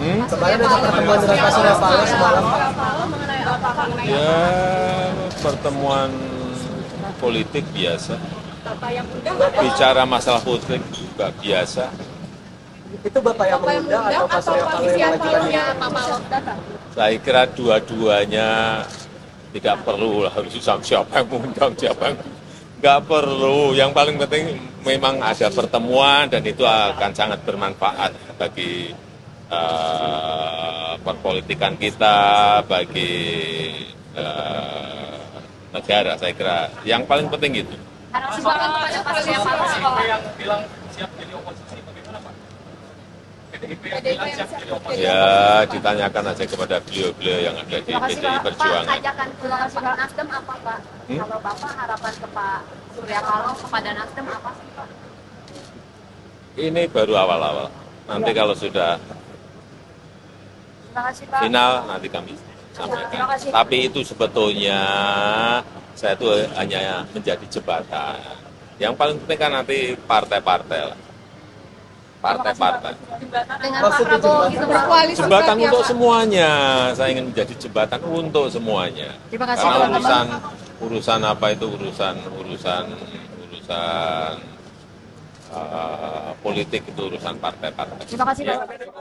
Hmm? Kemarin ada pertemuan dengan Pak Surya Paloh semalam. Ya pertemuan politik biasa. Bicara masalah politik juga biasa. Itu Bapak yang mengundang atau Pak Surya Paloh yang mengajukan datang? Saya kira dua-duanya tidak perlu lah harus siapa yang mengundang siapa yang nggak perlu. Yang paling penting memang ada pertemuan dan itu akan sangat bermanfaat bagi eh, perpolitikan kita, bagi eh, negara. Saya kira yang paling penting itu. Kepada Pak yang bilang siap jadi oposisi bagaimana Pak? PDIP yang PDIP bilang yang siap siap jadi oposisi. Ya ditanyakan aja kepada beliau-beliau yang ada di PDI Pak. Pak, Perjuangan. ajakan ke Pak Nasdem apa Pak? Hmm? Kalau Bapak harapan ke Pak Surya Paloh kepada Nasdem apa sih Pak? Ini baru awal-awal. Nanti kalau sudah kasih Pak. final nanti kami sampaikan. Tapi itu sebetulnya saya itu hanya menjadi jembatan. Yang paling penting kan nanti partai-partai lah. Partai-partai. Dengan Pak Maksudnya Prabowo jembatan. gitu. Berkoalisi Jembatan seperti untuk semuanya. Saya ingin menjadi jembatan untuk semuanya. Terima kasih Karena teman-teman. urusan urusan apa itu urusan urusan urusan eh, politik itu urusan partai-partai. Terima kasih Ya. Pak.